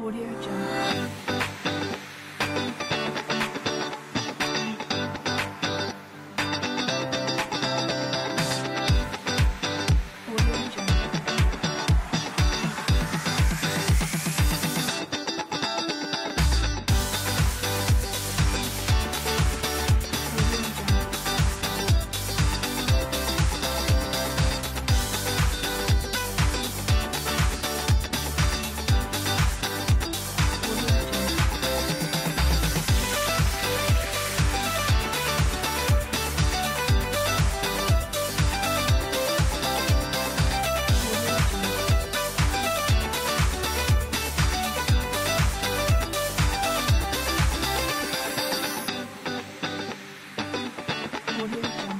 Audio Jungle. Audio